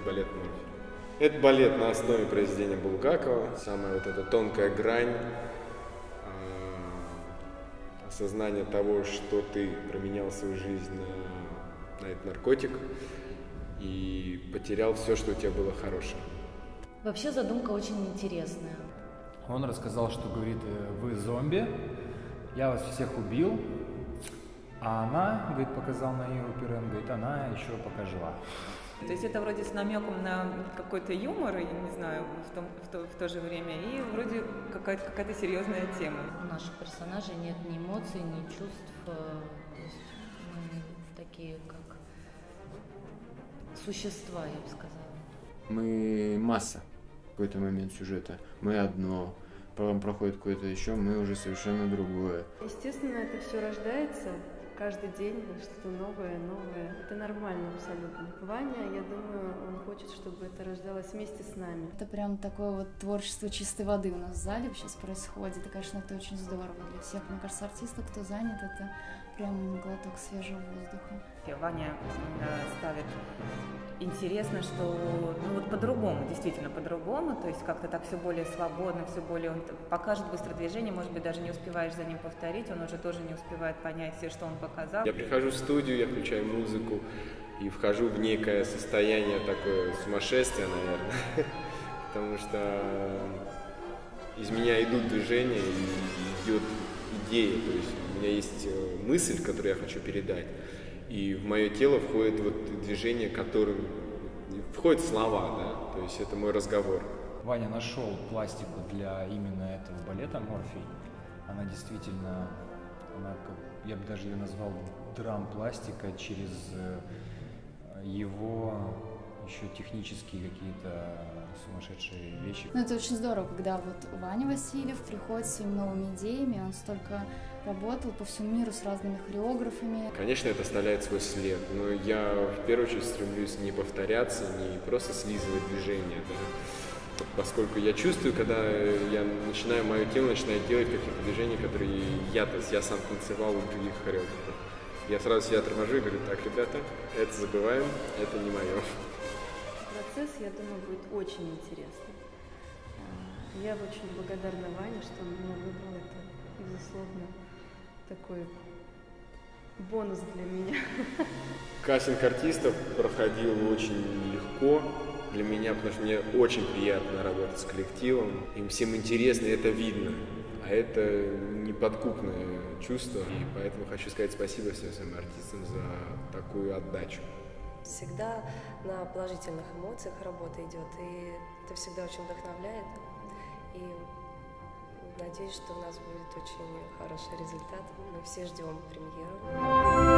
балет «Морфий». Это балет на основе произведения Булгакова, самая вот эта тонкая грань э, осознание того, что ты променял свою жизнь на, на этот наркотик и потерял все, что у тебя было хорошее. Вообще задумка очень интересная. Он рассказал, что говорит, «Э, вы зомби, я вас всех убил, а она, говорит, показал на Иру Пирен, говорит, она еще пока жива. То есть это вроде с намеком на какой-то юмор, я не знаю, в, том, в, то, в то же время, и вроде какая-то какая серьезная тема. У наших персонажей нет ни эмоций, ни чувств. э, То есть мы такие, как существа, я бы сказала. Мы масса в какой-то момент сюжета. Мы одно. Потом проходит какое-то еще, мы уже совершенно другое. Естественно, это все рождается каждый день, что-то новое, новое. Это нормально абсолютно. Ваня, я думаю, он хочет, чтобы это рождалось вместе с нами. Это прям такое вот творчество чистой воды у нас в зале сейчас происходит. И, конечно, это очень здорово для всех. Мне кажется, артистов, кто занят, это прям глоток свежего воздуха. Ваня э, ставит интересно, что ну вот по-другому, действительно по-другому, то есть как-то так все более свободно, все более он покажет быстро движение, может быть даже не успеваешь за ним повторить, он уже тоже не успевает понять все, что он показал. Я прихожу в студию, я включаю музыку и вхожу в некое состояние такое сумасшествия, наверное, потому что из меня идут движения идет идея, то есть у меня есть э, мысль, которую я хочу передать, и в мое тело входит вот движение, которым входят слова, да, то есть это мой разговор. Ваня нашел пластику для именно этого балета «Морфий». Она действительно, она, я бы даже ее назвал драм-пластика через э, его еще технические какие-то сумасшедшие вещи. Ну, это очень здорово, когда вот Ваня Васильев приходит с своими новыми идеями, он столько работал по всему миру с разными хореографами. Конечно, это оставляет свой след, но я в первую очередь стремлюсь не повторяться, не просто слизывать движения, да, поскольку я чувствую, когда я начинаю, мое тело начинает делать какие-то движения, которые я, то есть я сам танцевал у других хореографов. Я сразу себя торможу и говорю, так, ребята, это забываем, это не мое. Процесс, я думаю, будет очень интересный. А, Я очень благодарна Ване, что он меня выбрал. Это, безусловно, такой бонус для меня. Кастинг артистов проходил очень легко для меня, потому что мне очень приятно работать с коллективом. Им всем интересно, и это видно. А это неподкупное чувство. И поэтому хочу сказать спасибо всем своим артистам за такую отдачу. Всегда на положительных эмоциях работа идет, и это всегда очень вдохновляет. И надеюсь, что у нас будет очень хороший результат. Мы все ждем премьеру.